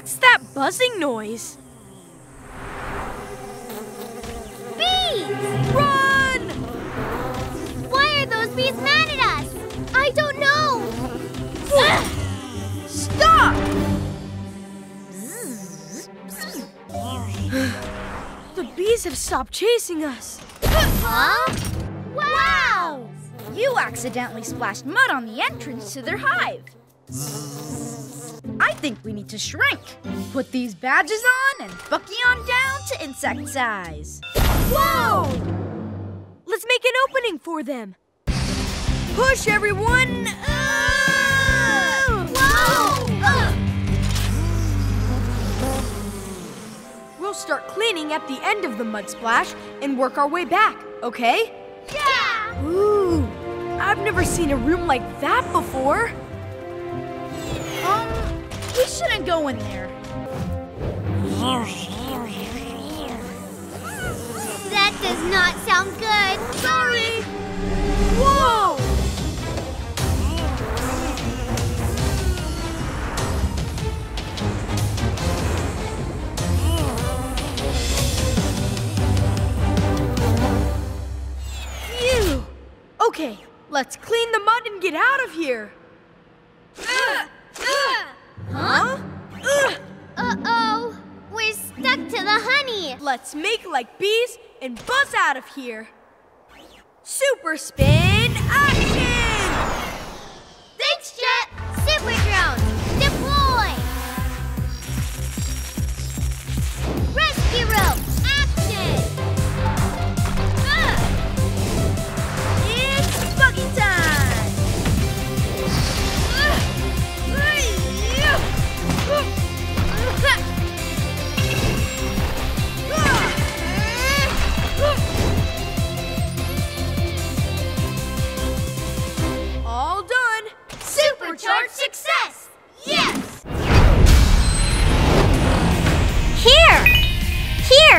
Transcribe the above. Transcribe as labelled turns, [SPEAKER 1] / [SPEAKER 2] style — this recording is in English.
[SPEAKER 1] What's that buzzing noise?
[SPEAKER 2] Bees!
[SPEAKER 1] Run!
[SPEAKER 2] Why are those bees mad at us? I don't know.
[SPEAKER 1] Stop! the bees have stopped chasing us.
[SPEAKER 2] Huh? Wow!
[SPEAKER 3] You accidentally splashed mud on the entrance to their hive. I think we need to shrink. Put these badges on and bucky on down to insect size.
[SPEAKER 1] Whoa! Let's make an opening for them. Push, everyone! Ah!
[SPEAKER 2] Whoa!
[SPEAKER 1] We'll start cleaning at the end of the mud splash and work our way back, okay?
[SPEAKER 2] Yeah!
[SPEAKER 1] Ooh, I've never seen a room like that before.
[SPEAKER 3] Shouldn't go in there.
[SPEAKER 2] That does not sound good.
[SPEAKER 1] Sorry! Whoa! Phew! Okay, let's clean the mud and get out of here.
[SPEAKER 2] Huh? To the honey.
[SPEAKER 1] Let's make like bees and buzz out of here. Super spin action!